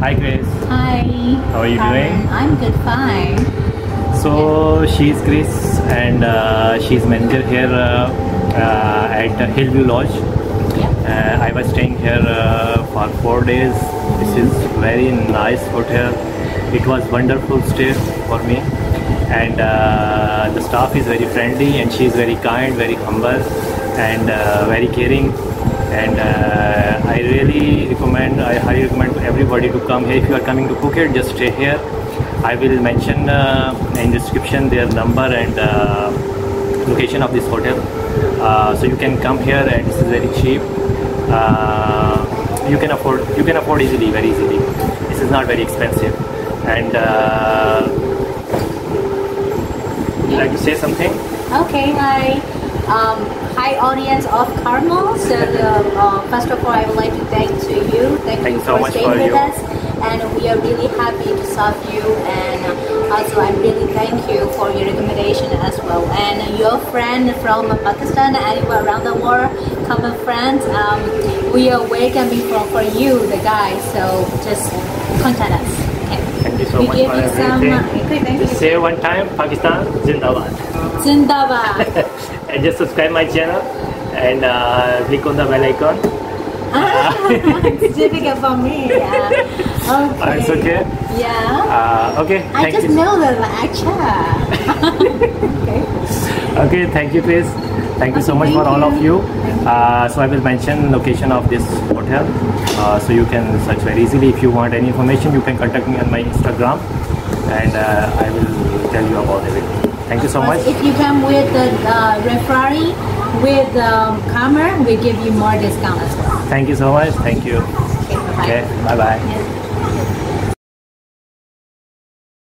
Hi Grace. Hi. How are you doing? I'm good, fine. So she's Grace and uh, she's manager here uh, uh, at Hill View Lodge. Yeah. Uh, I was staying here uh, for four days. This is very nice hotel. It was wonderful stay for me, and uh, the staff is very friendly and she is very kind, very humble, and very caring. And I really recommend, I highly recommend to everybody to come here. If you are coming to Phuket, just stay here. I will mention uh, in description their number and uh, location of this hotel. Uh, so you can come here and is very cheap. Uh, you can afford you can afford easily, very easily. This is not very expensive. And uh, would you like to say something? Okay, hi. Um, hi, audience of Kamran. So, uh, uh, first of all, I would like to thank to you. Thank, Thank you so for much staying for with you. us. And we are really happy to serve you. And uh, also, I really thank you for your recommendation as well. And your friend from Pakistan, anywhere around the world, common friends, um, we are welcoming for, for you, the guys. So, just contact us. Okay. Thank you so we much give for you some. everything. Okay, thank you. Say one time, Pakistan Zindabad. Zindabad. and just subscribe my channel and uh, click on the bell icon. it's difficult for me. Yeah. Okay. It's okay. Yeah. Uh, okay, I thank just you. know the lecture. okay. Okay, thank you, Chris. Thank you so much for thank all of you. you. You. Uh, so I will mention location of this hotel, uh, so you can search very easily. If you want any information, you can contact me on my Instagram, and uh, I will tell you about everything. Thank you so much. If you come with the uh, referee with um, camera, we give you more discount as well. Thank you so much. Thank you. Okay. bye-bye. bye. Yes.